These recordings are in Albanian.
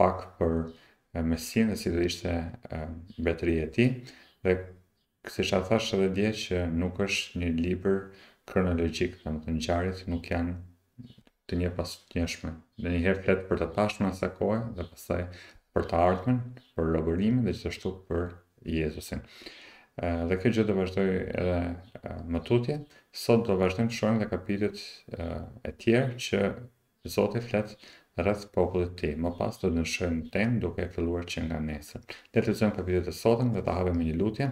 pak për Messin dhe si do ishte mbretëria e tij dhe siç ta thash edhe dje që nuk është një libër kronologjik, domethënë ngjarjet nuk janë të njëpasnjëshme. Në një herë flet për të tashmen e asaj kohe dhe pasaj për të ardhmen, për robërimin dhe gjithashtu për Jezusin. Dhe kjo gjë do vazhdojë edhe më tutje. Sot do vazhdojmë të shohim dhe kapitujt e tjerë që Zoti flet rreth popullit të Tij. Më pas do të ndryshojmë temën, duke e filluar që nga nesër. Le të lexojmë kapitujt e sotëm dhe ta hapim me një lutje.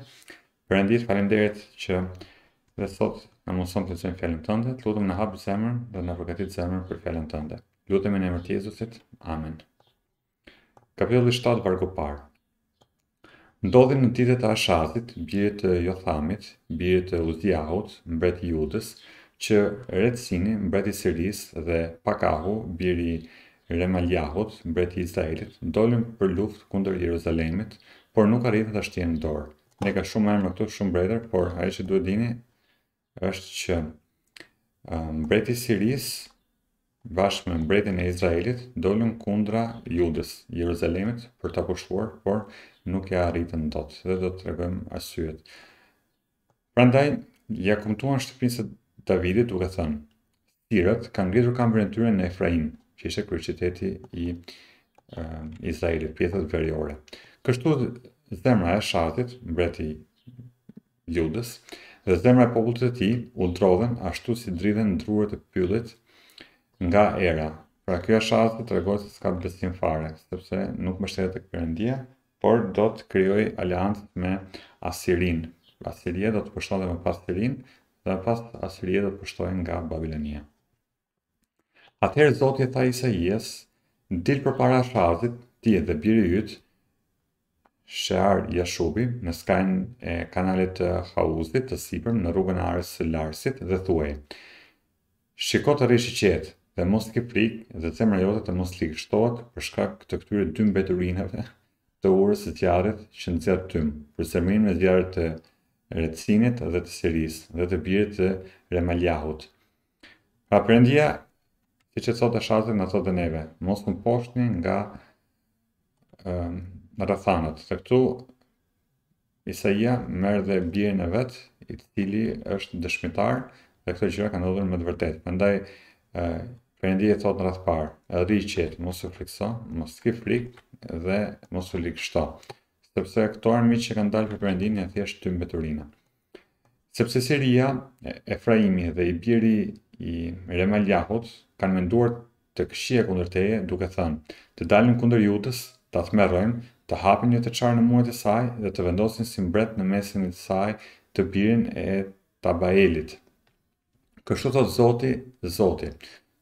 Perëndi, të faleminderit që dhe sot na mundëson të lexojmë fjalën tënde, të lutem na hap zemrën dhe na përgatit zemrën për fjalën tënde. Lutemi në emër të Jezusit. Amen. Kapitulli 7 vargu parë Ndodhi në ditët e Ashazit, birit të Jothamit, birit të Uziahut, mbret i Judës, që Retsini, mbret i Sirisë dhe Pakahu, biri i Remaliahut, mbret i Izraelit, dolën për luftë kundër Jeruzalemit, por nuk arritën ta shtien në dorë. Në ka shumë emra këtu, shumë mbretër, por ajo që duhet dini është që mbreti i Sirisë bashkë me mbretin e Izraelit dolën kundra Judës, Jeruzalemit për ta pushtuar, por nuk e arritën dot dhe do të tregojmë arsyet. Prandaj ia kumtuan shtëpisë së Davidit duke thënë: Sirët kanë ngritur kampin e tyre në Efraim, që ishte kryeqyteti i uh, Izraelit, pjesës veriore. Kështu zemra e Ashazit, mbreti Judës, dhe zemra e popullit të tij u drodhën ashtu si dridhen drurët e pyllit nga era. Pra ky Ashazi tregon se s'ka besim fare, sepse nuk mbështetet tek Perëndia, por do të krijojë aleancë me Asirinë. Asiria do të pushtonte më pas Sirinë dhe më pas Asiria do të pushtohej nga Babilonia. Atëherë Zoti i tha Isaias, dil përpara Ashazit, ti edhe biri yt, Shear Jashubi, në skajn e kanalit të hauzit të sipërm në rrugën e arës së larësit dhe thuaji, shiko të rrish i qetë dhe mos ki frikë dhe zemra jote të mos ligështohet për shkak të këtyre dy mbeturinave të urës së zjarrit që nxjerr tym, për zemërimin e zjarrtë të Retsinit dhe të Sirisë dhe të birit të Remaliahut, Pra Perëndia, siç i thotë Ashazit na thotë dhe neve, mos u mposhtni nga um, rrethanat. Se këtu, Isaia merr dhe birin e vet, i cili është dëshmitar që këto gjëra kanë ndodhur me të vërtetë. Prandaj Perëndia thotë në radhë të parë, rri qetë, mos u frikëso, mos ki frikë dhe mos u ligështo. Sepse këta armiq që kanë dalë për Perëndinë janë thjesht dy mbeturina. Sepse Siria, Efraimi dhe i biri i Remaljahut kanë menduar të këqia kundër teje, duke thënë, të dalim kundër Judës, ta tmerrojmë, të hapim një të çarë në muret e saj dhe të vendosim si mbret në mesin e saj të birin e Tabaelit. Kështu thotë Zoti, Zoti.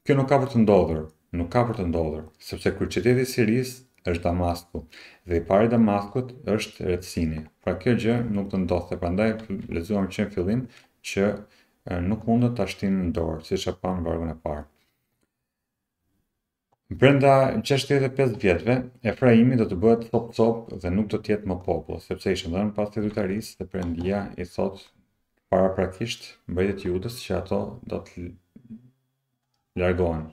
Kjo nuk ka për të ndodhur, nuk ka për të ndodhur, sepse kryeqyteti i Sirisë është Damasku, dhe i pari i Damaskut është Retsini. Pra kjo gjë nuk do ndodhte, prandaj lexuam që në fillim që nuk mundën ta shtinë në dorë, siç e pamë në vargun e parë. Brenda gjashtëdhjetë e pesë vjetëve, Efraimi do të bëhet cop-cop dhe nuk do të jetë më popull, sepse ishte dhënë pas idhujtarisë dhe Perëndia i thotë paraprakisht mbretit të Judës që ato do të largohen.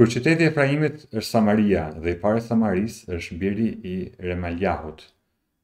Kryeqyteti i Efraimit është Samaria dhe i pari i Samarisë është biri i Remaliahut.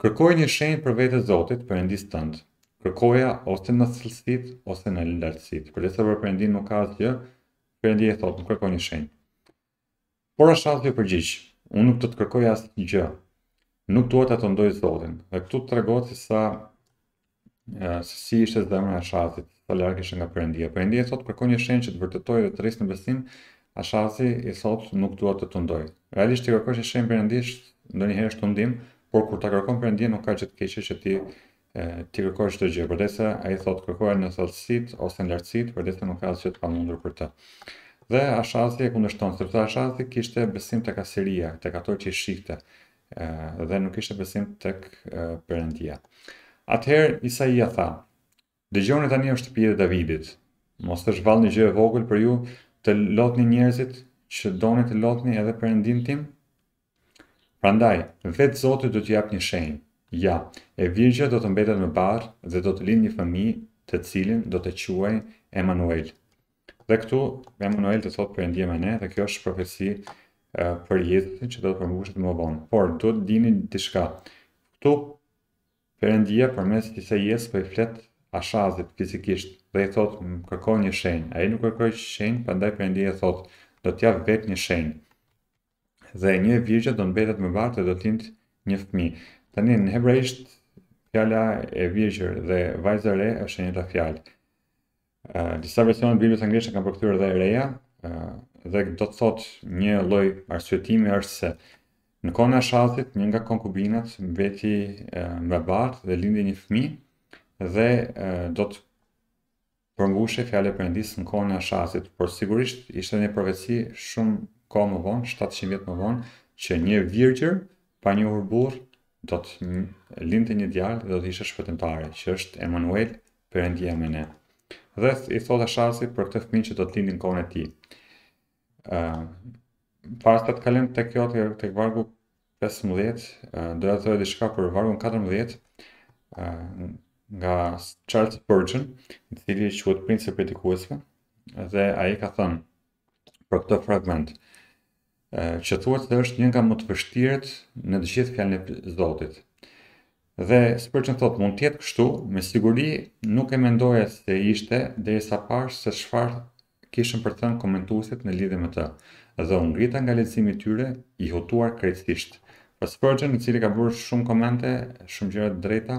Kërkoji një shenjë për vete Zotit, Perëndisë tënd. Kërkoja ose në thellësitë ose në lartësitë. Përderisa për Perëndinë nuk ka asgjë. Perëndia i thotë, më kërko një shenjë. Por Ashazi u përgjigj, unë nuk do të kërkoj asgjë. Nuk dua ta tundoj Zotin. Dhe këtu tregohet se sa se si ishte zemra e Ashazit, sa larg ishte nga Perëndia. Perëndia i thotë kërko një shenjë që të vërtetojë dhe të rrisë në besim, Ashazi i thotë nuk dua ta tundoj. Realisht t'i kërkosh një shenjë Perëndisë ndonjëherë është tundim, por kur ta kërkon Perëndia nuk ka gjë të keqe që ti t'i kërkosh çdo gjë, përderisa ai thotë kërkoja në thellësitë ose në lartësitë, përderisa nuk ka asgjë të pamundur për të. Dhe Ashazi e kundërshton, sepse Ashazi kishte besim tek Asiria, tek ato që i shihte. dhe nuk kishte besim tek Perëndia. Atëherë Isaia tha: Dëgjoni tani o shtëpi e Davidit, mos është vallë një gjë e vogël për ju të lodhni njerëzit që doni të lodhni edhe Perëndinë tim? Prandaj, vetë Zoti do t'ju japë një shenjë. Ja, e Virgjëra do të mbetet me barrë dhe do të lindë një fëmijë, të cilin do ta quajë Emanuel. Dhe këtu Emanuel do të thotë Perëndia me ne dhe kjo është profeci për jetën që do të përmbushet më vonë. Por dua të dini diçka. Këtu Perëndia përmes Isaias po i flet Ashazit fizikisht dhe i thotë më kërko një shenjë. Ai nuk kërkoi shenjë, prandaj Perëndia i thotë do të jap vetë një shenjë. Dhe një e virgjër do mbetet me barrë dhe do të lindë një fëmijë. Tani në hebraisht fjala e virgjër dhe vajzë e re është e njëjta fjalë. Disa versione të Biblës anglisht kanë përkthyer dhe e reja, dhe do të thotë një lloj arsyetimi është se në kohën e Ashazit, një nga konkubinat mbeti me barrë dhe lindi një fëmijë dhe do të përmbushej fjala e Perëndisë në kohën e Ashazit, por sigurisht ishte një profeci shumë kohë më vonë, 700 vjet më vonë, që një virgjër pa njohur burrë do të lindte një djalë dhe do të ishte shpëtimtari, që është Emanuel, Perëndia me ne. Dhe i thotë Ashazit për këtë fëmijë që do të lindë në kohën e tij. Ë para se të kalojmë tek kjo tek, tek vargu 15, do të thoja diçka për vargun 14, ë nga Charles Spurgeon, i cili quhet princi i predikuesve, dhe ai ka thënë për këtë fragment, që thuhet se është një nga më të vështirët në të gjithë fjalën e Zotit. Dhe Spurgeon thotë, mund të jetë kështu, me siguri nuk e mendoja se ishte derisa pashë se çfarë kishin për të thënë komentuesit në lidhje me të. Dhe u ngrita nga leximi i tyre i hutuar krejtësisht. Pra Spurgeon, i cili ka bërë shumë komente, shumë gjëra të drejta,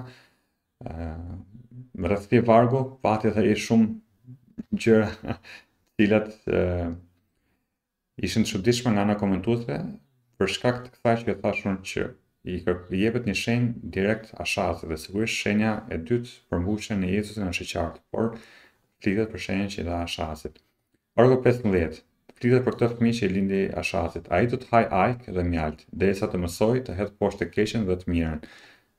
Rreth këtij vargu pati edhe ai shumë gjëra të cilat ishin të çuditshme nga ana e komentuesve për shkak të kësaj që e thashë që i jepet një shenjë direkt Ashazit dhe sigurisht shenja e dytë përmbushjen e Jezusit në e qartë, por flitet për shenjën që i dha Ashazit. Vargu pesëmbëdhjetë, Flitet për këtë fëmijë që i lindi Ashazit. Ai do të hajë ajk dhe mjaltë, derisa të mësojë të hedhë poshtë të keqen dhe të mirën.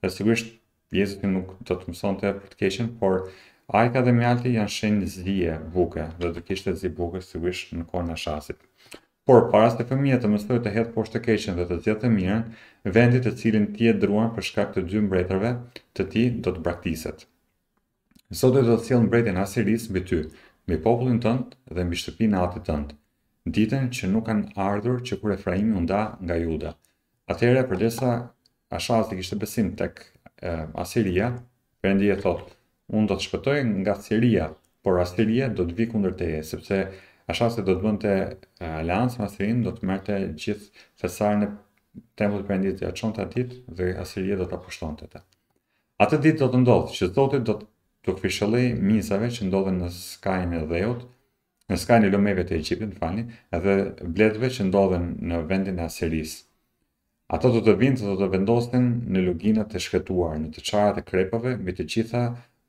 Dhe sigurisht Jezusi nuk do të mësonte për të keqen, por ajka dhe mjalti janë shenjë zie, buke, dhe do kishte zi buke sigurisht në kohën e Ashazit. Por para se fëmija të mësojë të hedhë poshtë të keqen dhe të zgjedhë të mirën, vendi të cilin ti e druan për shkak të dy mbretërve të tij do të braktiset. Zoti do të sjellë mbretin e Asirisë mbi ty, mbi popullin tënd dhe mbi shtëpinë e atit tënd, ditë që nuk kanë ardhur që kur Efraimi u nda nga Juda. Atëherë përderisa Ashazi kishte besim tek e, Asiria, Perëndia thotë, unë do të shpëtoj nga Siria, por Asiria do të vijë kundër teje, sepse Ashazi do të bënte aleancë me Asirinë, do të merrte gjithë thesarin e tempullit të Perëndisë, do t'ia çonte atij dhe Asiria do ta pushtonte atë. Atë ditë do të ndodhë që Zoti do t'u fishkëllejë mizave që ndodhen në skajin e dheut, në skajin e lumenjve të Egjiptit, më falni, dhe bletëve që ndodhen në vendin e Asirisë. Ato do të vinë dhe do të vendosen në luginat e shkretuar, në të çarat e krepave, mbi të gjitha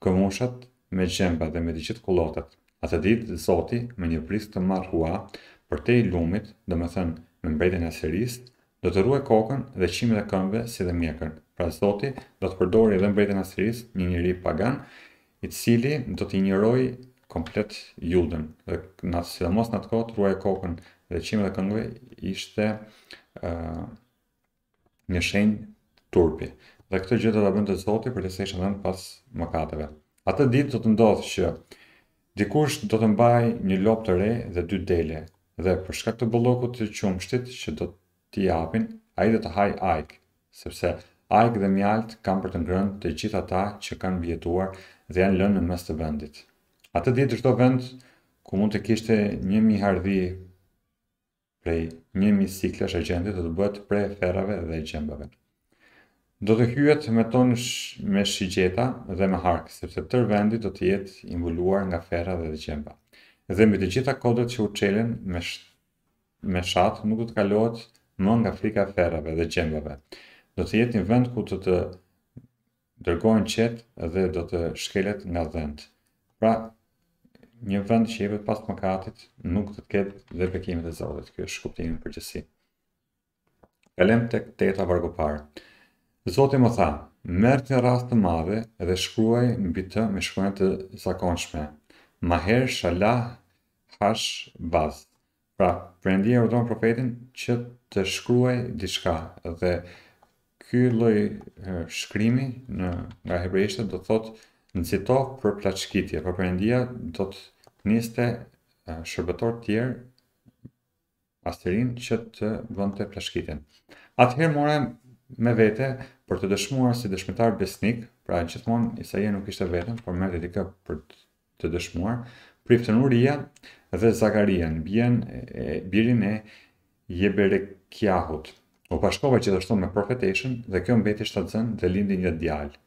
gëmushat me gjemba dhe mbi të gjitha kullotat. Atë ditë, Zoti, me një brisk të marrë hua, përtej lumit, domethënë, me mbretin e Asirisë, Do të rruajë kokën dhe qimet e këmbëve si dhe mjekrën. Pra Zoti do të përdorë edhe mbretin e Asirisë, një njeri pagan, i cili do ta çnderojë komplet Judën. Dhe në atë sidomos në atë kohë të rruaje kokën dhe qimet e këmbëve ishte ë një shenjë turpi. Dhe këtë gjë do ta bënte Zoti për se ishin dhënë pas mëkateve. Atë ditë do të ndodhë që Dikush do të mbajë një lopë të re dhe dy dele, dhe, për shkak të bollëkut të qumështit që do t'i japin, ai do të hajë ajkë, sepse ajkë dhe mjaltë kanë për të ngrënë të gjithë ata që kanë mbijetuar dhe janë lënë në mes të vendit. Atë ditë çdo vend ku mund të kishte një mijë hardhi prej një mijë siklash argjendi do të bëhet pre e ferrave dhe gjembave. Do të hyhet me to me shigjeta dhe me hark, sepse tërë vendi do të jetë i mbuluar nga ferra dhe gjemba. Dhe mbi të gjitha kodrat që u çelën me me shat nuk do të kalohet më nga frika e ferrave dhe gjembave. Do të jetë një vend ku të të Dërgohen qetë dhe do të shkelet nga dhentë. Pra, një vend që jepet pas mëkatit nuk do të ketë dhe bekimet e Zotit. Ky është kuptimi i përgjithshëm. Kalojmë tek teta vargu i parë. Zoti më tha, merr një rrasë të madhe dhe shkruaj mbi të me shkronja të zakonshme. Maher Shalal Hash Baz. Pra, Perëndia e urdhëron profetin që të shkruajë diçka dhe ky lloj shkrimi në nga hebraishtja do thotë nxitoni për plaçkitje, pra Perëndia do të niste shërbëtorë të tjerë Asirin që të bënte plaçkitjen. Atëherë mora me vete për të dëshmuar si dëshmitarë besnikë, pra gjithmonë Isaia nuk ishte vetëm, por merrte dikë për të dëshmuar, priftin Uria dhe Zakarian, birin e, birin e Jeberekjahut. U bashkova gjithashtu me profeteshën dhe kjo mbeti shtatzënë dhe lindi një djalë.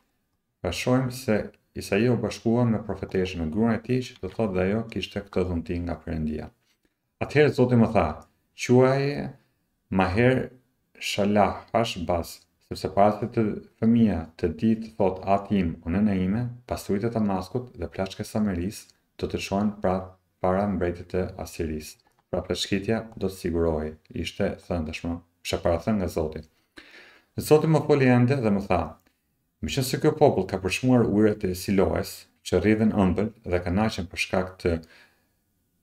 Pra shohim se Isaia u bashkua me profeteshën, me gruan e tij që do thotë dhe ajo kishte këtë dhunti nga Perëndia. Atëherë Zoti më tha, Quaje Maher Shalal Hash Baz, sepse para se të fëmija të dijë të thotë Ati im, o nënë ime, pasuritë e Damaskut dhe plaçka e Samarisë do të çohen përpara mbretit të Asirisë, pra plaçkitja do të sigurohej, i ishte thënë tashmë, ishte parathënë nga Zoti. Zoti më foli ende dhe më tha, Meqenëse ky popull ka përçmuar ujërat e Siloes, që rrjedhin ëmbël dhe kënaqen për shkak të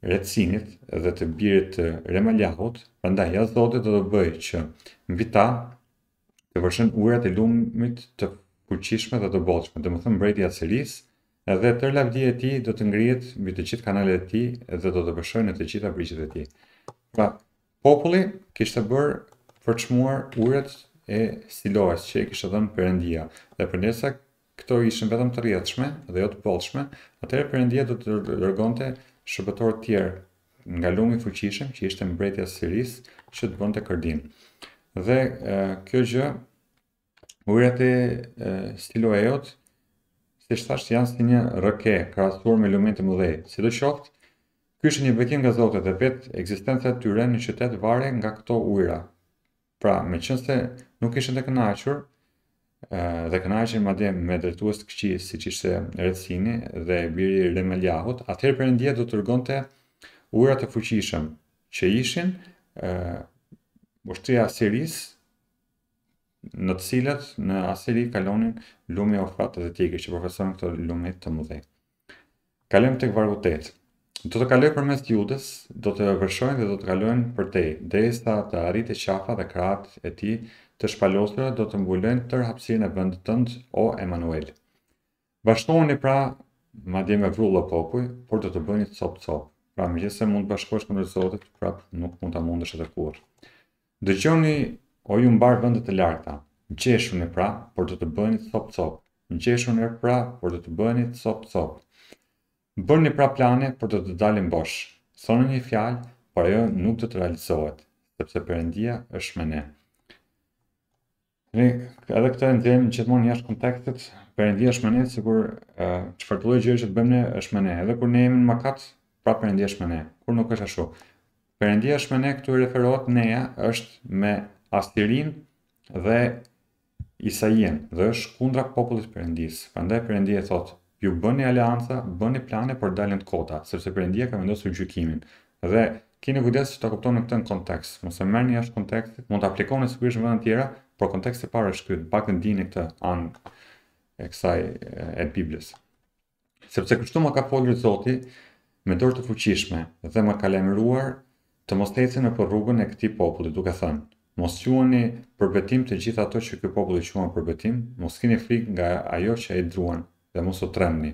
Retsinit dhe të birit të Remaliahut, prandaj ja Zoti do të bëjë që mbi ta të vërshojnë ujërat e lumit të fuqishme dhe të bollshme, domethënë mbreti i Asirisë, dhe tërë lavdia e tij do të ngrihet mbi të gjithë kanalet e tij dhe do të vërshojë në të gjitha brigjet e tij. Pra, populli kishte bërë përçmuar ujërat e Siloes që i kishte dhënë Perëndia, dhe përderisa këto ishin vetëm të rrjedhshme dhe jo të bollshme, atëherë Perëndia do të dërgonte shërbëtorë të tjerë nga lumi i fuqishëm që ishte mbreti i Asirisë që të bënte kërdinë. Dhe e, kjo gjë ujërat e Siloeot siç thashë janë si një rrëke krahasuar me lumenj të mëdhenj. Sidoqoftë, ky ishte një bekim nga Zoti dhe vetë ekzistenca e tyre në qytet varej nga këto ujëra. Pra, meqenëse nuk ishin të kënaqur, dhe kënaqeshin madje me drejtues të këqij siç ishte Retsini dhe biri i Remaliahut, atëherë Perëndia do të dërgonte ujëra të fuqishëm që ishin ushtria e Asirisë në të cilët në Asiri kalonin lumi Eufrat dhe Tigri që përfaqësonin këto lumenj të mëdhenj. Kalojmë tek vargu tetë. Do të kalojë përmes Judës, do të vërshojnë dhe do të kalojnë përtej, derisa të arrijë te qafa dhe krahët e tij të shpalosura do të mbulojnë tërë hapësirën e vendit tënd, o Emanuel. Bashkohuni pra madje me vrull, o popuj, por do të bëheni copë copë. Pra megjithëse mund të bashkohesh kundër Zotit, prapë nuk mund ta mundësh atë kurrë. Dëgjoni o ju mbarë vende të largëta, ngjeshuni pra, por do të bëheni copë copë, ngjeshuni er pra, por do të bëheni copë copë. Bëni pra plane, por do të dalin bosh. Thoni një fjalë, por ajo nuk do të realizohet, sepse Perëndia është me ne. Ne edhe këtë e nxjerrim gjithmonë jashtë kontekstit. Perëndia është me ne sikur çfarë lloj gjëje që të bëjmë ne është me ne. Edhe kur ne jemi në mëkat, prapë Perëndia është me ne. Kur nuk është ashtu. Perëndia është me ne këtu referohet neja është me Asirinë dhe Isaien dhe është kundra popullit të Perëndisë. Prandaj Perëndia thotë, Ju bëni aleanca, bëni plane por dalin të kota, sepse Perëndia ka vendosur gjykimin. Dhe, kini kujdes që ta kuptoni këtë në kontekst. Mos e merrni jashtë kontekstit, mund ta aplikoni sigurisht në vende tjera, por konteksti i parë është ky, të paktën dijeni këtë anë e kësaj e Biblës. Sepse kështu më ka folur Zoti me dorë të fuqishme dhe më ka lajmëruar të mos ecin nëpër rrugën e këtij populli, duke thënë, Mos quani përbetim të gjithë ato që ky popull i quan përbetim, mos kini frikë nga ajo që ai druan dhe mos u trembni.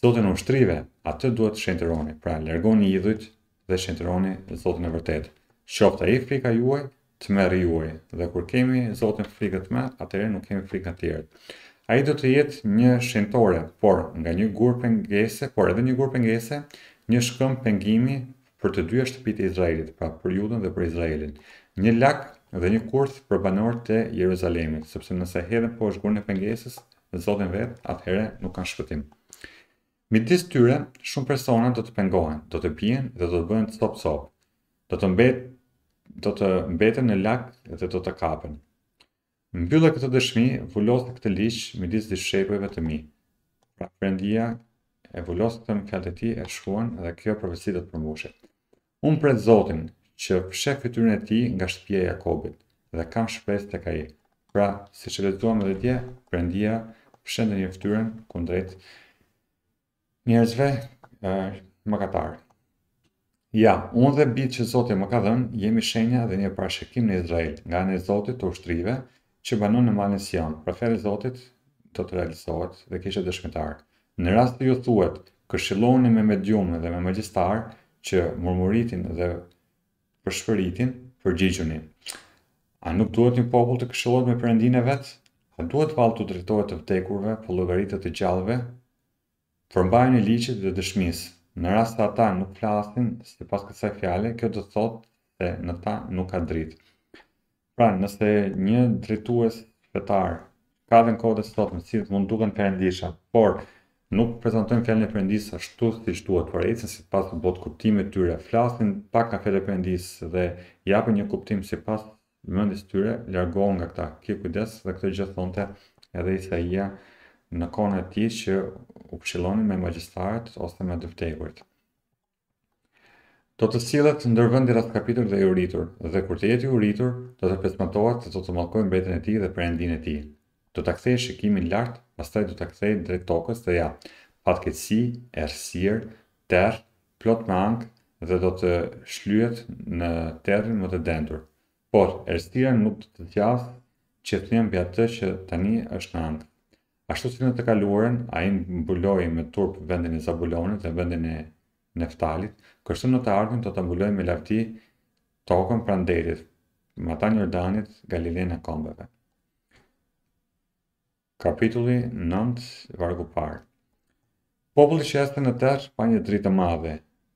Zotin e ushtrive, atë duhet të shenjtëroni, pra largoni idhujt dhe shenjtëroni Zotin e vërtetë. Qoftë ai frika juaj, tmerr juaj. Dhe kur kemi Zotin frikë tmerr, atëherë nuk kemi frikë nga të tjerët. Ai do të jetë një shenjtore, por nga një gur pengese, por edhe një gur pengese, një shkëmb pengimi për të dyja shtëpitë e Izraelit, pra për Judën dhe për Izraelin, një lak dhe një kurth për banorët e Jeruzalemit, sepse nëse hedhin poshtë gurin e pengesës, Zotin vetë, atëherë nuk kanë shpëtim. Midis tyre, shumë persona do të pengohen, do të bien dhe do të bëhen copë-copë. Do të mbet do të mbeten në lak dhe do të kapen. Mbylle këtë dëshmi, vulose këtë ligj midis dishepujve të mi. Pra, Perëndia e vulos këtë në fjalët e tij e shkruan dhe kjo profeci do të përmbushet. Unë pret Zotin që fsheh fytyrën e tij nga shtëpia e Jakobit dhe kam shpresë tek ai. Pra, siç e lexuam edhe dje, Perëndia fsheh në një fytyrën kundrejt njerëzve mëkatarë. Ja, unë dhe bijtë që Zoti më ka dhënë, jemi shenja dhe një parashikim në Izrael, nga ana e Zotit të ushtrive, Që banon në Malin Sion, pra fjala e Zotit, do të realizohet dhe kishte dëshmitarë. Në rast se ju thuhet, këshillohuni me mediumë dhe me magjistarë që murmuritin dhe pëshpëritin, përgjigjuni, A nuk duhet një popull të këshillohet me Perëndinë e vet? A duhet vallë t'u drejtohet të vdekurve, për llogari të gjallëve? Përmbajuni ligjit dhe dëshmisë. Në rast se ata nuk flasin sipas kësaj fjale, kjo do të thotë se në ta nuk ka dritë. Pra, nëse një drejtues fetar ka dhe në kohët e sotme, të cilët mund të duken perëndishëm, por nuk prezantojnë fjalën e perëndisë ashtu siç duhet, por ecin sipas botëkuptimit të tyre, flasin pak nga fjala e perëndisë dhe japin një kuptim sipas mendjes së tyre, largohu nga këta. Ki kujdes dhe këtë gjë thonte edhe Isaia në kohën e tij që u këshillonin me magjistarët ose me të vdekurit. Do të sillet ndër vend i rraskapitër dhe i uritur, dhe kur të jetë i uritur, do të pezmatohet dhe do të mallkojë mbretin e tij dhe perëndinë e tij. Do ta kthejë shikimin lart, pastaj do ta kthejë drejt tokës dhe ja, fatkeqësi, errësirë, terr, plot me ankth dhe do të shtyhet në terrin më të dendur. Por, errësira nuk do të zgjasë gjithnjë mbi atë që tani është në ankth. Ashtu si në të kaluarën, ai mbuloi me turp vendin e Zabulonit dhe vendin e Neftalit, kështu në të ardhmen do ta mbulojë me lavdi tokën pranë detit, matanë Jordanit, Galilenë e kombeve. Kapitulli 9, vargu i parë. Populli që ecte në terr pa një dritë të madhe,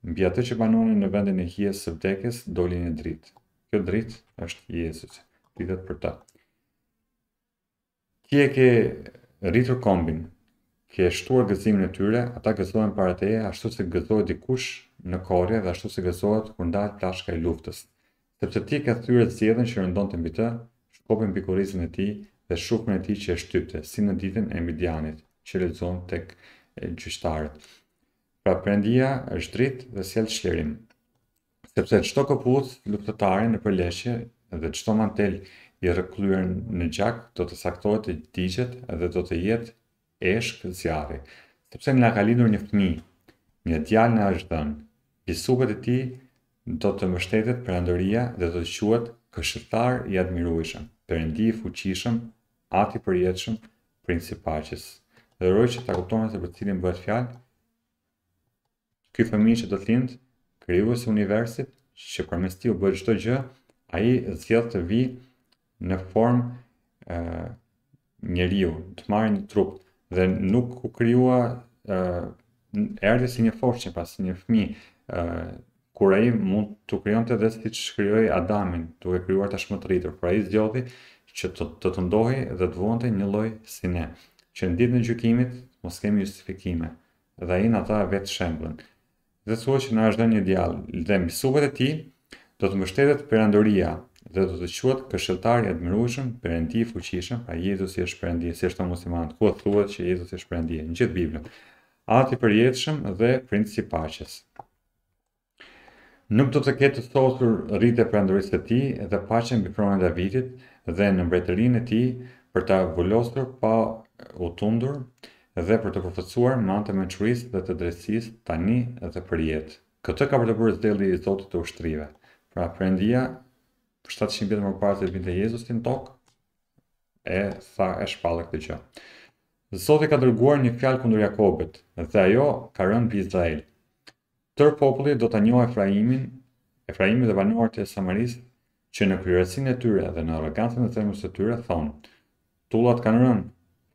mbi ata që banonin në vendin e hijes së vdekjes doli një dritë. Kjo dritë është Jezusi. dritë për ta. Ti e ke rritur kombin, ke shtuar gëzimin e tyre, ata gëzohen para teje ashtu si gëzohet dikush në korrje dhe ashtu si gëzohet kur ndahet plaçka e luftës. Sepse ti ke thyer zgjedhën që rëndonte mbi të, shkopin mbi kurrizin e tij dhe shufrën e tij që e shtypte, si në ditën e Midianit, që lexuam tek gjyqtarët. Pra Perëndia është dritë dhe sjell çlirim. Sepse çdo këpucë luftëtare në përleshje dhe çdo mantel i rrëkëllyer në gjak do të caktohet të digjet dhe do të jetë eshkë zjarri. Sepse na ka lindur një fëmijë, një djalë na është dhënë, mbi supet e tij do të mbështetet perandoria dhe do të quhet Këshilltar i Admirueshëm, Perëndi i Fuqishëm, Atë i Përjetshëm, Princ i Paqes. Dhe uroj që ta kuptoni se për cilin bëhet fjalë, Ky fëmijë që do të lindë, krijuesi i universit, që përmes tij u bë çdo gjë, ai zgjedh të vijë në formë ë njeriu, të marrë një trup dhe nuk u krijua ë erdhi si një foshnje, pra si një fëmijë ë kur ai mund të krijonte dhe siç krijoi Adamin, duke e krijuar tashmë të rritur, por ai zgjodhi që të të, tundohej dhe të vuante njëlloj si ne, që në ditën e gjykimit mos kemi justifikime, dhe ai na dha vetë shembullin. Dhe thuhet që na është dhënë një djalë, dhe mbi supet e tij do të mbështetet perandoria dhe do të quhet këshilltar i admirueshëm, perëndi i fuqishëm, pra Jezusi është perëndi, siç thonë muslimanët, ku thuhet që Jezusi është perëndi, në gjithë Biblën. Ati i përjetshëm dhe princ i paqes. Nuk do të ketë të sosur rritja e perandorisë së tij dhe paqja mbi fronin e Davidit dhe në mbretërinë e tij për ta vendosur pa u tundur dhe për ta përforcuar me anë të mençurisë dhe të drejtësisë tani dhe përjetë. Këtë ka për të bërë zelli i Zotit të ushtrive. Pra Perëndia 700 vjet më parë se të vinte Jezusi në tokë e tha e shpalli këtë gjë. Zoti ka dërguar një fjalë kundër Jakobit dhe ajo ka rënë mbi Izrael. Tërë populli do ta njohë Efraimin, Efraimi dhe banorët e Samarisë, që në kryelartësinë e tyre dhe në arrogancën e zemrës së tyre, thonë, Tullat kanë rënë,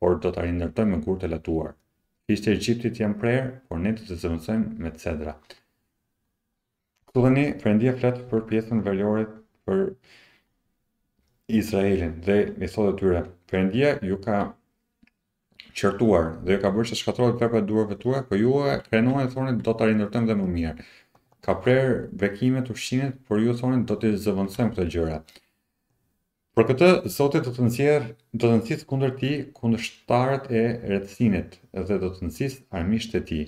por do ta rindërtojmë me gurë të latuar. Fiqtë e Egjiptit janë prerë, por ne do t'i zëvendësojmë me cedra. Këtu tani Perëndia flet për pjesën veriore për Izraelin dhe u thotë atyre, Perëndia ju ka qortuar dhe ju ka bërë që të shkatërrohet vepra e duarve tuaja, por ju krenoheni e thoni do ta rindërtojmë dhe më mirë. Ka prerë bekimet, ushqimet, por ju thoni do t'i zëvendësojmë këto gjëra. Për këtë Zoti do të nxjerr, do të nxisë kundër tij kundërshtarët e Retsinit dhe do të nxisë armiqtë e tij.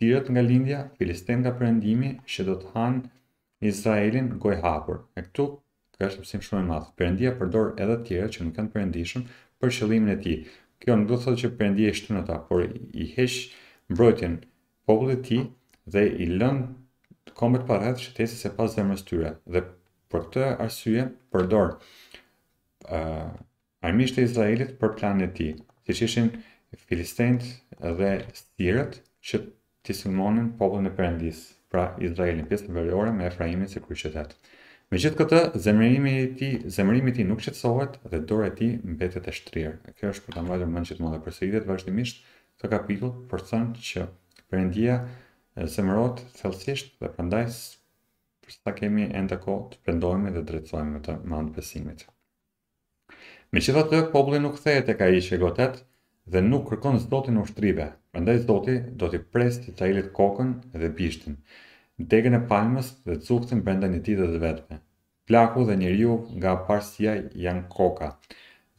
Sirët nga lindja, filistenjtë nga perëndimi që do të hanë Izraelin gojëhapur. E këtu kjo është mësim shumë i madh. Perëndia përdor edhe të tjerët që nuk janë perëndishëm për qëllimin e tij. Kjo nuk do të thotë që Perëndia i shtyn ata, por i heq mbrojtjen popullit të tij dhe i lën kombet përreth të ecin sipas zemrës tyre. Dhe për këtë arsye përdor ë uh, Armiqtë e Izraelit për planin e tij, siç ishin filistejtë dhe sirët që t'i sulmonin popullin e Perëndisë, pra Izraelin, pjesën veriore me Efraimin si kryeqytet. Megjithë këtë, zemërimi i tij, zemërimi i tij nuk qetësohet dhe dora e tij mbetet e shtrirë. Kjo është për ta mbajtur mend gjithmonë dhe përsëritet vazhdimisht në këtë kapitull forcon që Perëndia zemërohet thellësisht dhe prandaj për sa kemi ende kohë të pendohemi dhe të drejtësohemi me të me anë të besimit. Megjithatë, populli nuk kthehet tek ai që godet dhe nuk kërkon Zotin e ushtrive, prandaj Zoti do t'i presë Izraelit kokën dhe bishtin, degën e palmës dhe xunkthin brenda një dite të vetme. Plaku dhe njeriu nga parësia janë koka,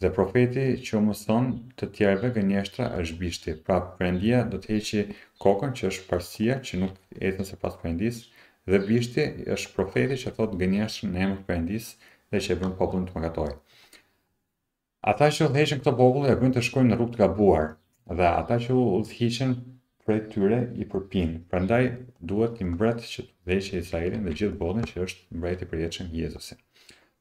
dhe profeti që u mëson të tjerëve gënjeshtra është bishti, pra Perëndia do të heqë kokën që është parësia që nuk ecën sipas Perëndisë Dhe bishti është profeti që thotë gënjeshtra në emër të Perëndisë dhe që e bën popullin të mëkatojë. Ata që udhëheqin këtë popull e bëjnë të shkojnë në rrugë të gabuar dhe ata që udhëhiqen prej tyre i përpin. Prandaj duhet një mbret që të udhëheqë Izraelin dhe gjithë botën që është mbreti i përjetshëm Jezusi.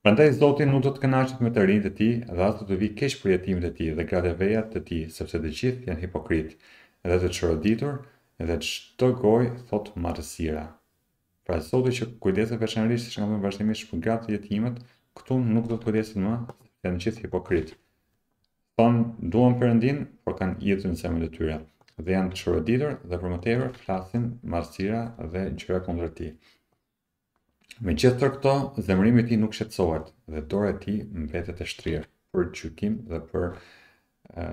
Prandaj Zoti nuk do të kënaqet me të rinjtë e tij dhe as do t'i vijë keq për jetimët e tij dhe gratë e veja të tij, sepse të gjithë janë hipokritë dhe të çoroditur Dhe çdo gojë thotë marrësira. Pra Zoti që kujdeset veçanërisht siç kam thënë vazhdimisht për gratë dhe jetimët, këtu nuk do të kujdeset më, se janë gjithë hipokritë. Thonë duan Perëndinë, por kanë idhuj në zemrën e tyre dhe janë të çoroditur dhe për më tepër flasin marrësira dhe gjëra kundër tij. Megjithë tërë këto, zemërimi i tij nuk qetësohet dhe dora e tij mbetet e shtrirë për gjykim dhe për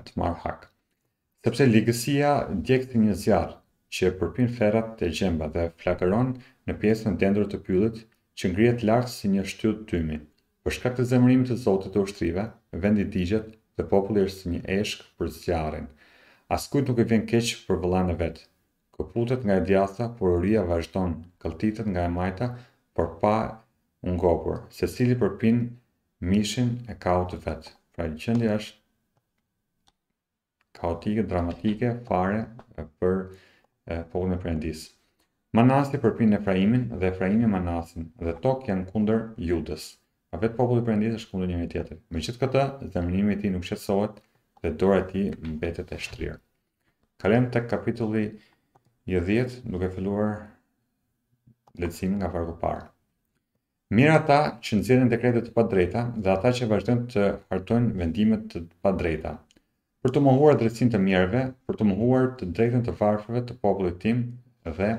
të marrë hak. Sepse ligësia djeg si një zjarr që përpin ferra dhe gjemba dhe flakëron në pjesën e dendur të pyllit që ngrihet lart si një shtyllë tymi. Për shkak të zemërimit të Zotit të ushtrive, vendi digjet dhe populli është si një eshkë për zjarrin. Askujt nuk i vjen keq për vëllanë e vet, Këputet nga e djathta, por uria vazhdon, këlltitet nga e majta, por pa u ngopur. Secili përpin mishin e krahut të vet. Pra gjendja është kaotike, dramatike, fare për popullin e Perëndisë. Manasi përpin Efraimin dhe Efraimi Manasin dhe tok janë kundër Judës. Pra vetë populli i Perëndisë është kundër njëri-tjetrit. Megjithë këtë, zemërimi i tij nuk qetësohet dhe dora e tij mbetet e shtrirë. Kalojmë tek kapitulli 10, duke filluar leximin nga vargu i parë. Mjerë ata që nxjerrin dekrete të padrejta dhe ata që vazhdojnë të hartojnë vendime të padrejta, për t'u mohuar drejtësinë të mjerëve, për t'u mohuar të drejtën të varfërve të popullit tim dhe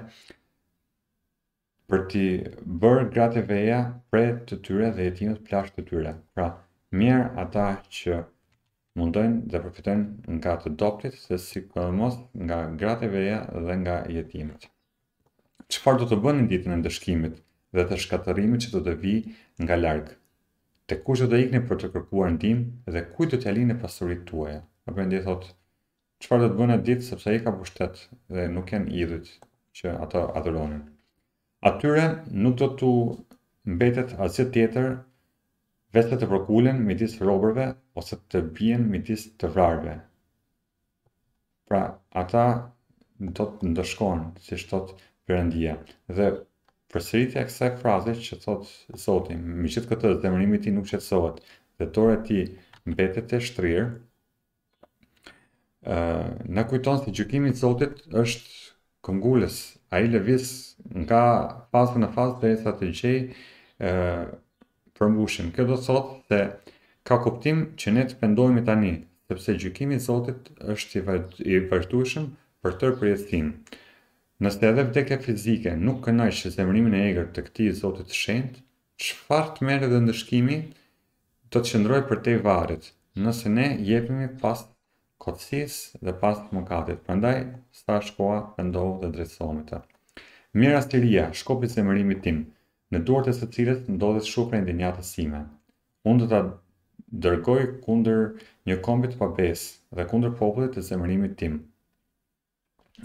Për t'i bërë gratë e veja pre të tyre dhe jetimët plaçkë të tyre. Pra, mjerë ata që mundojnë dhe përfitojnë nga të dobëtit, sidomos nga gratë e veja dhe nga jetimët. Çfarë do të bëni ditën e ndëshkimit dhe të shkatërrimit që do të vijë nga larg? Te kush do të ikni për të kërkuar ndihmë dhe kujt do t'ia lini pasuritë tuaja? Pra Perëndia thotë, Çfarë do të bëni atë ditë sepse ai ka pushtet dhe nuk janë idhujt që ata adhuronin. Atyre nuk do t'u mbetet asgjë tjetër veçse të përkulen midis robërve ose të bien midis të vrarëve. Pra, ata do të ndëshkohen, siç thotë Perëndia. Dhe përsëritja e kësaj fraze që thotë Zoti, me gjithë këtë zemërimi i tij nuk qetësohet, dhe dora e tij mbetet e shtrirë, ë na kujton se gjykimi i Zotit është këngulës, ai lëviz nga faza në fazë derisa të gjejë përmbushjen. Kjo do të thotë se ka kuptim që ne të pendohemi tani, sepse gjykimi i Zotit është i vazhdueshëm për tërë përjetësinë. Nëse edhe vdekja fizike nuk kënaq zemërimin e egër të këtij Zoti të shenjtë, çfarë tmerri dhe ndëshkimi do të qëndrojë përtej varrit, nëse ne jepemi pas kotësisë dhe pas mëkatit. Prandaj, sa shkoa, pendohu dhe drejtësohemi. Te. Mjerë Asiria, shkopi i zemërimit tim, në duart e së cilës ndodhet shufra e indinjatës sime. Unë do ta dërgoj kundër një kombi të pabesë dhe kundër popullit të zemërimit tim.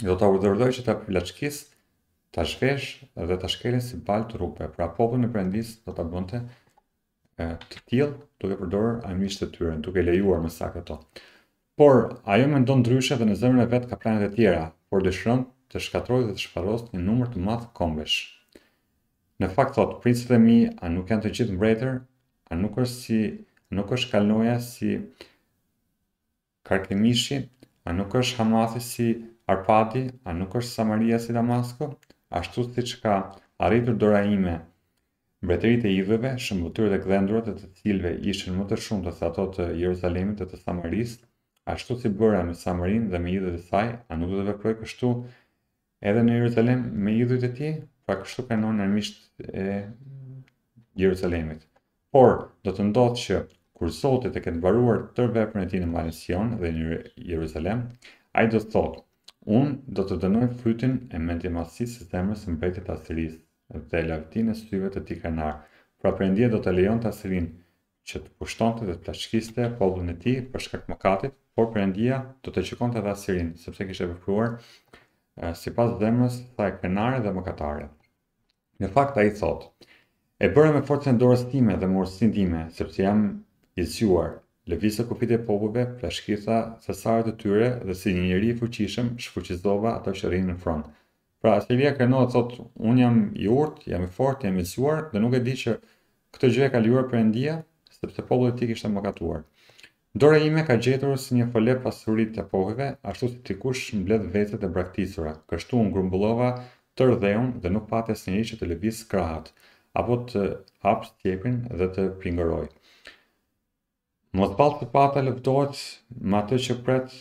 Do ta urdhëroj që ta plaçkisë, ta zhveshë dhe ta shkelin si baltë rruge. Pra popullin e Perëndisë do ta bënte të tillë duke përdorur armiqtë e tyre, duke lejuar më saktë ato. Por ajo mendon ndryshe dhe në zemrën e vet ka plane të tjera, por dëshiron të shkatërrojë dhe të shfarrosë një numër të madh kombesh. Në fakt thotë, princat e mi, a nuk janë të gjithë mbretër? A nuk është si nuk është Kalnoja si Karkemishi, A nuk është Hamathi si Arpadi, a nuk është Samaria si Damasku? Ashtu siç ka arritur dora ime mbretëritë e idhujve, shëmbëlltyrat e gdhendura të të cilëve ishin më të shumta se ato të Jeruzalemit dhe të Samarisë, ashtu si bëra me Samarinë dhe me idhujt e saj, a nuk do të veproj kështu Edhe në Jeruzalem me idhujt e tij, pra kështu krenohen armiqtë e Jeruzalemit. Por do të ndodhë që kur Zoti të ketë mbaruar tërë veprën e tij në malin Sion dhe në Jeruzalem, ai do të thotë: Unë do të dënoj frytin e mendjemadhësisë së zemrës së mbretit të Asirisë dhe lavdinë e syve të tij krenarë. Pra Perëndia do ta lejonte Asirinë që të pushtonte dhe të plaçkiste popullin e tij për shkak të mëkatit, por Perëndia do të gjykonte edhe Asirinë, sepse kishte vepruar sipas zemrës së saj krenare dhe mëkatare. Në fakt ai thotë: E bëra me forcën e dorës time dhe me urtësinë time, sepse jam i zgjuar. Lëviza kufijtë e popujve, plaçkita thesaret e tyre dhe si një njeri i fuqishëm shfuqizova ata që rrinin në front. Pra, Asiria krenohet thotë, unë jam i urtë, jam i fortë, jam i zgjuar dhe nuk e di që këtë gjë e ka lejuar Perëndia, sepse populli i tij kishte mëkatuar. Dora ime ka gjetur si një fole pasuritë e popujve, ashtu si dikush mbledh vezët e braktisura. Kështu unë grumbullova tërë dheun dhe nuk pati asnjeri që të lëvizë krahët, apo të hapë sqepin dhe të pingërojë. Mos vallë sëpata lëvdohet me atë që pret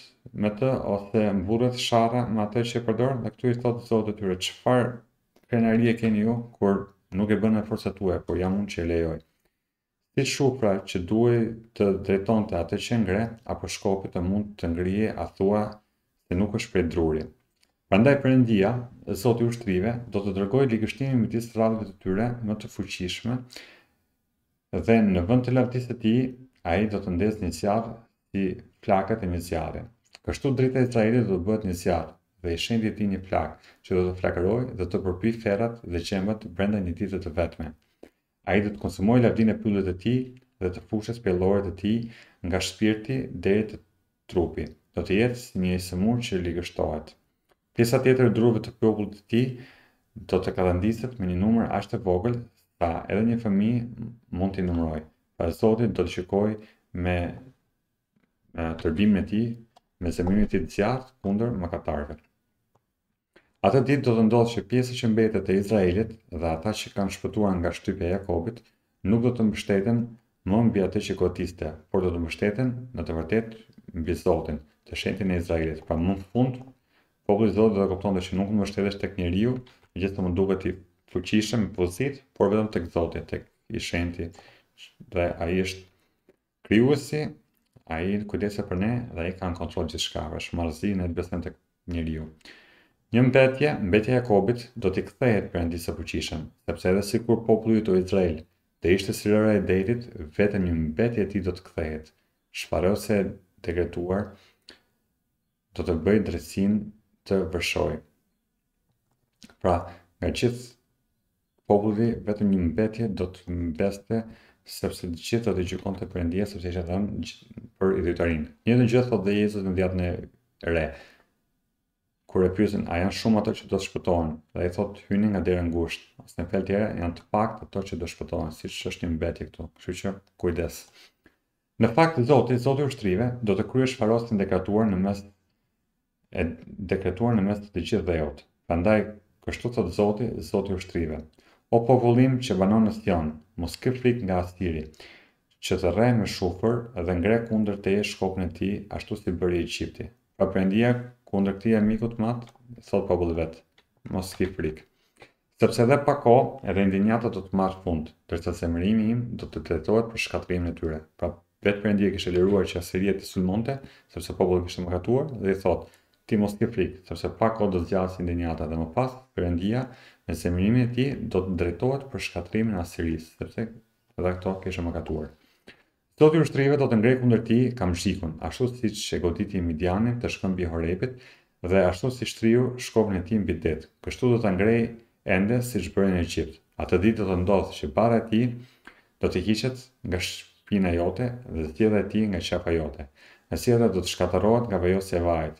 me të ose mburret sharra me atë që e përdor dhe këtu u thotë Zoti atyre çfarë krenarie keni ju kur nuk e bëni me forcat tuaja, por jam unë që e lejoj. Sikur shufra të duhej të drejtonte atë që e ngre, apo shkopi të mund të ngrihej a thua se nuk është prej druri. Prandaj Perëndia, Zoti i ushtrive, do të dërgojë ligështimin midis radhëve të tyre më të fuqishme, Dhe në vend të lavdisë së tij, ai do të ndezë një zjarr si flaka e një zjarri. Kështu drita e Izraelit do të bëhet një zjarr, dhe i shenjti i tij një flakë, që do të flakërojë dhe të përpijë ferrat dhe gjembat brenda një dite të vetme. Ai do të konsumojë lavdinë e pyllit të tij dhe të fushës pjellore të tij nga shpirti deri te trupi. Do të jetë si një i sëmurë që ligështohet. Pjesa tjetër e drurëve të pyllit të tij do të katandiset në një numër aq të vogël sa edhe një fëmijë mund t'i numërojë, pra Zoti do të shikojë me tërbimin e tij, me zemërimin e tij të zjarrtë kundër mëkatarëve. Atë ditë do të ndodhë që pjesa që mbetet e Izraelit dhe ata që kanë shpëtuar nga shtëpia e Jakobit nuk do të mbështeten më mbi atë që i godiste, por do të mbështeten në të vërtetë mbi Zotin, të Shenjtin e Izraelit. Pra më në fund, populli i Zotit do të kuptonte që nuk mund të mbështetesh tek njeriu, megjithëse mund të duket i fuqishëm, me pozitë, por vetëm tek Zoti, tek i Shenjti, dhe ai është Krijuesi, ai kujdeset për ne dhe ai ka në kontroll gjithçka, është marrëzi të besojmë tek njeriu. Një mbetje, mbetja e Jakobit, do t'i kthehet Perëndisë së Fuqishëm, sepse edhe sikur populli yt o Izrael të ishte si rëra e detit, vetëm një mbetje e tij do të kthehet, shfarosja e dekretuar do të bëjë drejtësinë të vërshojë. Pra, nga gjithë populli vetëm një mbetje do të mbeste sepse të gjithë do t'i gjykonte Perëndia sepse ishte dhënë për idhujtarinë. Një të gjithë thotë dhe Jezusi në Dhiatën e Re. Kur e pyesin a janë shumë ato që do të shpëtohen, dhe ai thotë hyni nga dera e ngushtë, as në fjalë të tjera janë të paktë ato që do shpëtohen, siç është një mbetje këtu. Kështu që kujdes. Në fakt Zoti, Zoti i ushtrive, do të kryejë shfarosjen dekratuar në mes e dekretuar në mes të të gjithë dheut. Prandaj, kështu thotë Zoti, Zoti i ushtrive. O populli im që banon në Sion, mos ki frikë nga Asiri, që të rreh me shufër dhe ngre kundër teje shkopin e tij, ashtu si bëri Egjipti. Pra Perëndia kundër këtij armikut të madh, thotë popullit të vet, mos ki frikë. Sepse edhe pak kohë, edhe indinjata do të marrë fund, ndërsa zemërimi im do të drejtohet për shkatërrimin e tyre. Pra, vetë Perëndia kishte lejuar që Asiria t'i sulmonte, sepse populli kishte mëkatuar, dhe i thotë, Ti mos ki frikë, sepse pak kohë do zgjasë indinjata dhe më pas, Perëndia, me zemërimin e tij, do të drejtohet për shkatërrimin e Asirisë, sepse edhe këto kishin mëkatuar. Zoti i ushtrive do të ngrejë kundër tij kamxhikun, ashtu siç e goditi Midianin te shkëmbi i Horebit, dhe ashtu si shtriu shkopin e tij mbi det, kështu do ta ngrejë ende siç bëri në Egjipt. Atë ditë do të ndodhë që barra e tij do të hiqet nga shpina jote dhe zgjedhja e tij nga qafa jote. Zgjedhja do të shkatërrohet nga vajosja e vajit,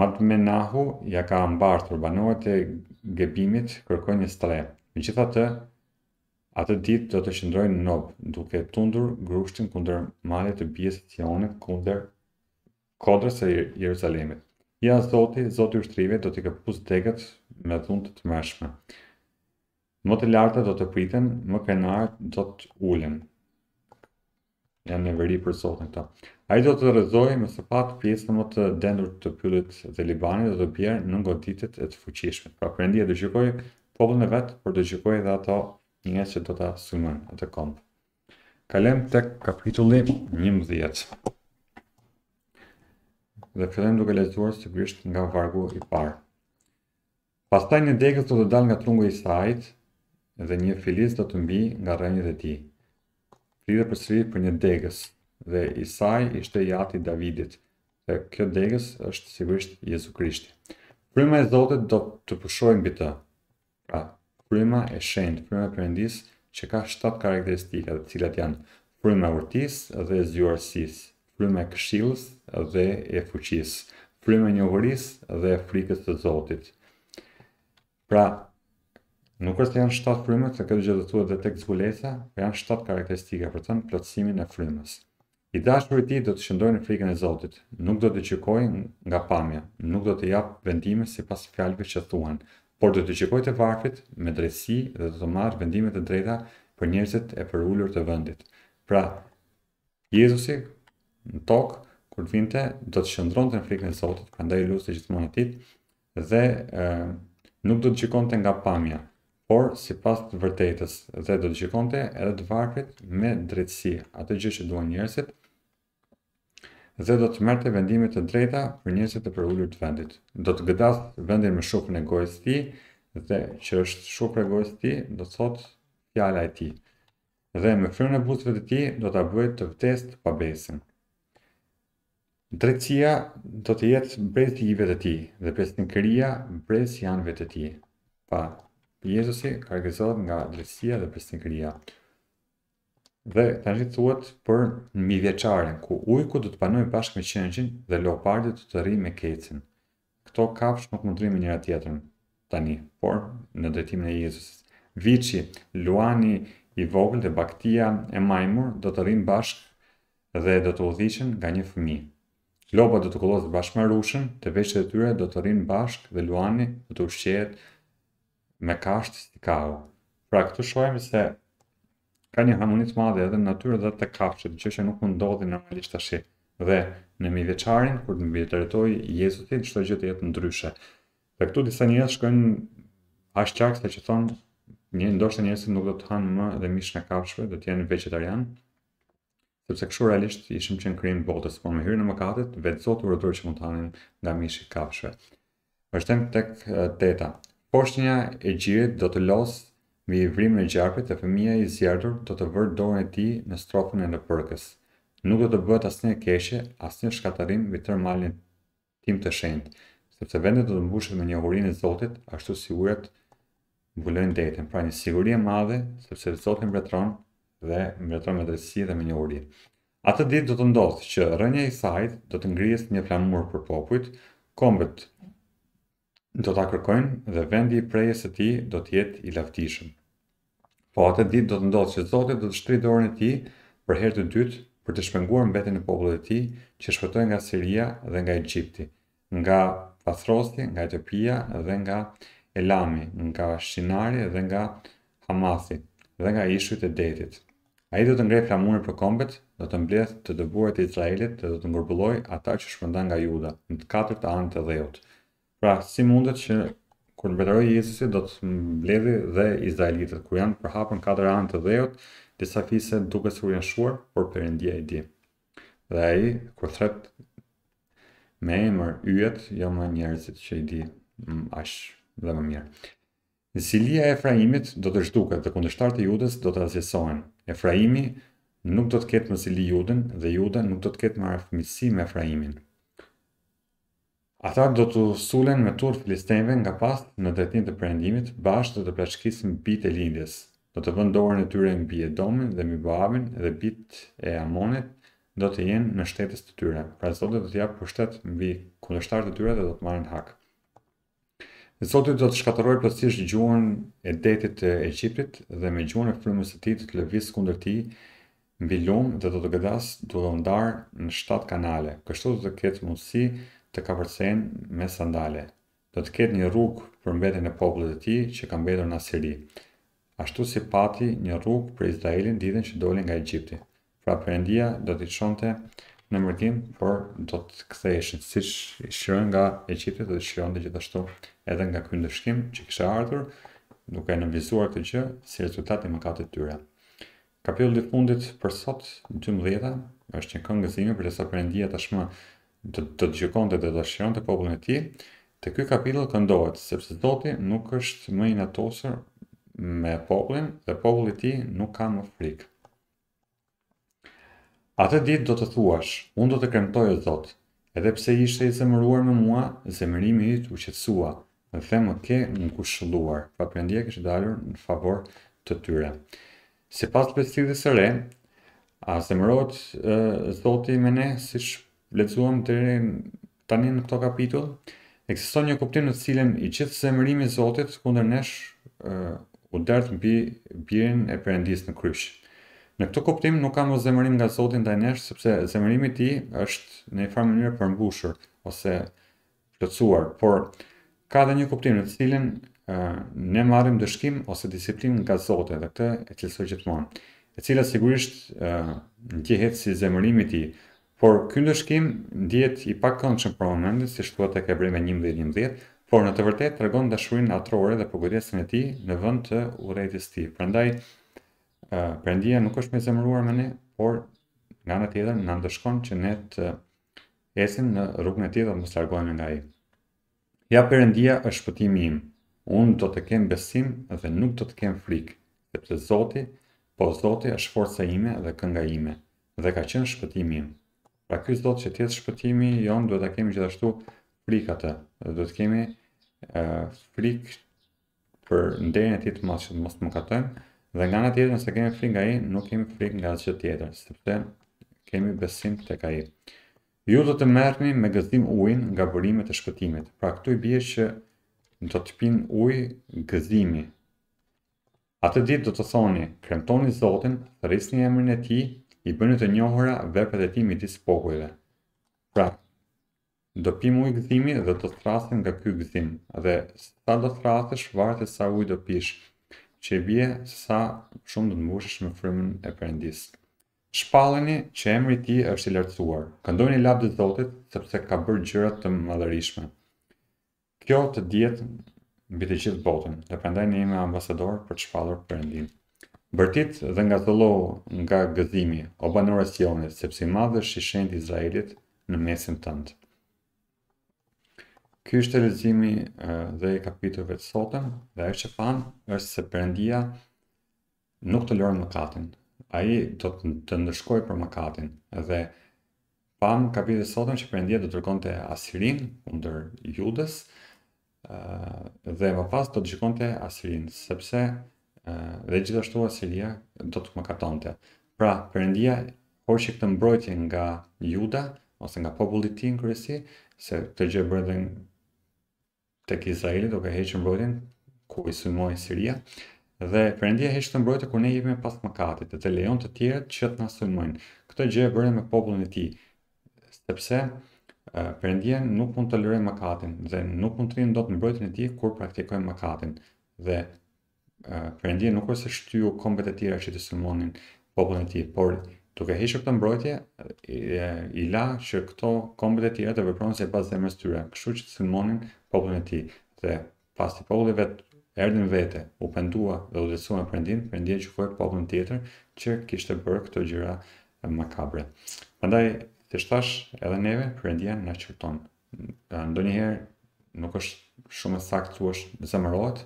Madmenahu ia ka mbathur, banorët e Gebimit kërkojnë një strehë. Megjithatë, atë ditë do të qëndrojë në Nob, duke tundur grushtin kundër malit të bijës së Sionit, kundër kodrës së Jerusalemit. Ja Zoti, Zoti i ushtrive, do t'i këpusë degët me dhunë të tmerrshme. Më të lartët do të priten, më krenarët do të ulen. Janë në veri për zotën këta. Ai do të rrëzojë me sëpatë pjesën më të dendur të pyllit dhe Libani do të bjerë nën goditjet e të Fuqishmit. Pra Perëndia do gjykojë popullin e vet, por do gjykojë edhe ato njerëz që do ta sulmojnë atë komb. Kalojmë tek kapitulli 11. Dhe fillojmë duke lexuar sigurisht nga vargu i parë. Pastaj një degëz do të dalë nga trungu i Isait dhe një filiz do të mbijë nga rrënjët e tij. Flet dhe përsëri për një degëz dhe Isai ishte i ati i Davidit. Dhe kjo degëz është sigurisht Jezu Krishti. Fryma e Zotit do të pushojë mbi të. Pra, fryma e shenjtë, fryma e Perëndisë që ka shtatë karakteristika, të cilat janë fryma e urtisë dhe e zgjuarsisë, fryma e këshillës dhe e fuqisë, fryma e njohurisë dhe e frikës së Zotit. Pra, nuk është se janë shtatë fryma, se këtë gjë do thuet dhe tek zbulesa, por janë shtatë karakteristika për të thënë plotësimin e frymës. I dashuri i tij do të qëndrojë në frikën e Zotit, nuk do të gjykojë nga pamja, nuk do të japë vendime sipas fjalëve që thuhen, por do të gjykojë të varfrit me drejtësi dhe do të marrë vendime të drejta për njerëzit e përulur të vendit. Pra, Jezusi në tokë kur vinte do të qëndronte në frikën e Zotit, prandaj i lutej gjithmonë atit dhe nuk do të gjykonte nga pamja, por sipas të vërtetës dhe do të gjykonte edhe të varfrit me drejtësi, atë gjë që duan njerëzit dhe do të merrte vendime të drejta për njerëzit e përulur të vendit. Do të godasë vendin me shufrën e gojës së tij dhe ç'është shufra e gojës së tij, do të thotë fjala e tij. Dhe me frymën e buzëve të tij do ta bëjë të vdesë të pabesin. Drejtësia do të jetë brezi i ijëve të tij, dhe besnikëria brez i anëve të tij. Pra, Jezusi karakterizohet nga drejtësia dhe besnikëria. Dhe tani thuhet për mijëvjeçarin, ku ujku do të banojë bashkë me qengjin dhe leopardi do të rri me kecin. Këto kafshë nuk mund rrinë me njëra tjetrën tani, por në drejtimin e Jezusit. Viçi, luani i vogël dhe bagëtia e majmur do të rrinë bashkë dhe do të udhëhiqen nga një fëmijë. Lopa do të kullosë bashkë me arushën dhe të vegjlit e tyre do të rrinë bashkë dhe luani do të ushqehet me kashtë si kau. Pra këtu shohim se ka një harmoni të madhe edhe në natyrë dhe te kafshët, gjë që nuk mund ndodhë normalisht tashi. Dhe në mijëvjeçarin, kur të mbretërojë Jezusi, çdo gjë të jetë ndryshe. Dhe këtu disa njerëz shkojnë aq larg sa që thonë ndoshta njerëzit nuk do të hanë më dhe mishin e kafshëve, do të jenë vegjetarianë. Sepse kështu realisht ishim që në krijim botës, po me hyrjen e mëkatit, vetë Zoti urdhëroi që mund të hanin nga mishi i kafshëve. Vazhdojmë tek teta. Foshnja e gjirit do të lozë mbi vrimën e gjarprit dhe fëmija i zvjerdhur do të vërë dorën e tij në strofkën e nëpërkës. Nuk do të bëhet asnjë e keqe, asnjë shkatërrim mbi tërë malin tim të shenjtë, sepse vendi do të mbushet me njohurinë e Zotit, ashtu si ujërat mbulojnë detin. Pra një siguri e madhe, sepse Zoti mbretëron dhe mbretëron me drejtësi dhe me njohuri. Atë ditë do të ndodhë që rrënja e Isait do të ngrihet si një flamur për popujt, kombet Do ta kërkojnë dhe vendi i prehjes së tij do të jetë i lavdishëm. Po atë ditë do të ndodhë që Zoti do të shtrijë dorën e tij për herë të dytë për të shpenguar mbetjen e popullit të tij që shpëtoi nga Asiria dhe nga Egjipti, nga Pathrosi, nga Etiopia dhe nga Elami, nga Shinari dhe nga Hamathi dhe nga ishujt e detit. Ai do të ngrejë flamurin për kombet, do të mbledhë të dëbuarit e Izraelit dhe do të grumbullojë ata që shpërndanë nga Juda, në të katërt anët e dheut. Pra, si mundet që kur mbretëron Jezusi do të mbledhi dhe izraelitët, kur janë përhapur në katër anët e dheut, disa fise duket sikur janë shuar, por Perëndia i di. Dhe ai kur thret me emër yjet, jo më njerëzit që i di, ë, dhe më mirë. Zilia e Efraimit do të zhduket dhe kundërshtarët e Judës do të asgjësohen. Efraimi nuk do të ketë më zili Judën dhe Juda nuk do të ketë më armiqësi me Efraimin. Ata do t'u sulen me turr filistenjve nga pas në drejtim të perëndimit, bashkë do të plaçkitin bijtë e lindjes. Do të vënë dorën e tyre mbi Edomin dhe mbi Moabin dhe bijtë e Amonit do të jenë nënshtetas të tyre. Pra Zoti do t'i japë pushtet mbi kundërshtarët e tyre dhe do të marrin hak. Zoti do të shkatërrojë plotësisht gjuhën e detit të Egjiptit dhe me gjuhën e frymës së tij do të lëvizë kundër tij mbi lumë dhe do ta godasë duke u ndarë në shtatë kanale. Kështu do të ketë mundësi të kapërcejnë me sandale. Do të ketë një rrugë për mbetjen e popullit të tij që ka mbetur në Asiri, ashtu si pati një rrugë për Izraelin ditën që doli nga Egjipti. Pra Perëndia do t'i çonte në mërgim, por do të ktheheshin, siç i çliroi nga Egjipti, do t'i çlironte gjithashtu edhe nga ky ndëshkim që kishte ardhur, duke nënvizuar këtë gjë si rezultat i mëkatit të tyre. Kapitulli i fundit për sot, 12 është një këngë gëzimi, për të sa Perëndia tashmë do të gjykonte dhe do të çlironte popullin e tij, te ky kapitull këndohet, sepse Zoti nuk është më i inatosur me popullin dhe populli i tij nuk ka më frikë. Atë ditë do të thuash, Unë do të kremtoj, o Zot. Edhe pse ishte i zemëruar me mua, zemërimi yt u qetësua dhe më ke ngushëlluar. Pra Perëndia kishte dalur në favor të tyre. Sipas besëlidhjes së re, a zemërohet Zoti me ne siç lexuam deri tani në këta kapituj, ekziston një kuptim në të cilin i gjithë zemërimi i Zotit kundër nesh u derdh mbi Birin e Perëndisë në kryq. Në këtë kuptim nuk ka më zemërim nga Zoti ndaj nesh, sepse zemërimi i tij është në një farë mënyrë përmbushur ose plotësuar, por ka dhe një kuptim në të cilin ne marrim ndëshkim ose disiplinë nga Zoti dhe këtë e cilësoj gjithmonë, e cila sigurisht ndjehet si zemërimi i tij, por ky ndëshkim ndihet i pakëndshëm për momentin, siç thuhet tek Hebrejve njëmbëdhjetë njëmbëdhjetë, por në të vërtetë tregon dashurinë atërore dhe përkujdesjen e tij në vend të urrejtjes së tij. Prandaj Perëndia nuk është më i zemëruar me ne, por nga ana tjetër na ndëshkon që ne të Ecim në rrugën e tij dhe mos largohemi nga ai. Ja Perëndia është shpëtimi im. Unë do të kem besim dhe nuk do të kem frikë, sepse Zoti, po Zoti është forca ime dhe kënga ime dhe ka qenë shpëtimi im. Pra ky Zot që të jetë shpëtimi jonë duhet ta kemi gjithashtu frikë atë. Duhet të kemi uh, frikë për nderin e tij të madh që të mos mëkatojmë dhe nga ana tjetër nëse kemi frikë nga ai, nuk kemi frikë nga asgjë tjetër, sepse kemi besim tek ai. Ju do të merrni me gëzim ujin nga burimet e shpëtimit. Pra këtu i bie që do të pinë ujë gëzimi. Atë ditë do të thoni, kremtoni Zotin, thërrisni emrin e tij, i bëni të njohura veprat e tij midis popujve. Pra, Do pim ujë gëzimi dhe do thërrasim nga ky gëzim dhe sa do thërrasësh varet se sa ujë do pish që i bie se sa shumë do të mbushesh me frymën e Perëndisë. Shpallini që emri i Tij është i lartësuar, këndojini lavde Zotit sepse ka bërë gjëra të madhërishme. Kjo të dihet mbi të gjithë botën dhe prandaj ne jemi ambasadorë për të shpallur Perëndinë. Bërtit dhe ngazëllohu nga gëzimi, o banore e Sionit, sepse i madh është i Shenjti i Izraelit në mesin tënd. Ky ishte leximi dhe i kapitujve të sotëm dhe ajo që pamë është se Perëndia Nuk toleron mëkatin. Ai do të të ndëshkojë për mëkatin. Dhe pamë kapitujt e sotëm që Perëndia do të dërgonte Asirin kundër Judës, dhe më pas do të gjykonte Asirin, sepse dhe gjithashtu Asiria do të mëkatonte. Pra, Perëndia hoqi këtë mbrojtje nga Juda ose nga populli i tij në kryesi, se këtë gjë bëri tek Izraeli duke hequr mbrojtjen ku i sulmoi Siria dhe Perëndia heq këtë mbrojtje kur ne jepemi pas mëkatit dhe lejon të tjerët që të na sulmojnë. Këtë gjë e bëri me popullin e tij, sepse Perëndia nuk mund tolerojë mëkatin dhe nuk mund të rrijë dot mbrojtjen e tij kur praktikojmë mëkatin dhe Perëndia nuk është se shtyu kombet e tjera që të sulmonin popullin e tij, por duke hequr këtë mbrojtje, i la që këto kombet e tjera të vepronin sipas zemrës tyre, kështu që të sulmonin popullin e tij. Dhe pasi populli vetë erdhi në vete, u pendua dhe u drejtua në Perëndinë, Perëndia gjykoi popullin tjetër që kishte bërë këto gjëra makabre. Prandaj, siç thashë edhe neve, Perëndia na qërton. ndonjëherë nuk është shumë e saktë thua zemërohet,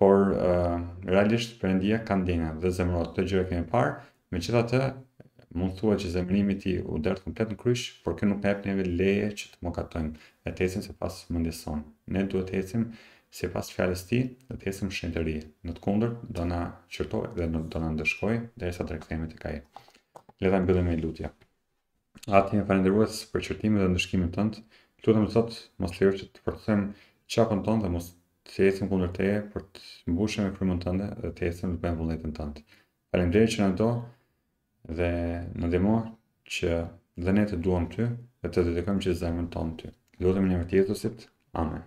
por uh, realisht Perëndia ka ndjenja dhe zemërohet këto gjëra kemi parë, megjithatë mund thua që zemërimi i tij u derdh komplet në kryq, por kjo nuk na jep neve leje që të mëkatojmë e të ecim sipas mendjes sonë. Ne duhet të ecim sipas fjalës tij dhe të ecim në shenjtëri. Në të kundërt do na qërtojë dhe do na ndëshkojë derisa të rikthehemi tek ai. Le ta mbyllim me lutje. Atë jemi falënderues për qërtimin dhe ndëshkimin tënd. Lutem Zot, mos lejo që të forcojmë qafën tonë dhe mos të ecim kundër teje, por të mbushim me frymën tënde dhe të ecim të bëjmë vullnetin tënd. Faleminderit që na do dhe na ndihmo që dhe ne të duam ty dhe të dedikojmë gjithë zemrën tonë ty. Lutem në emër të Jezusit. Amen.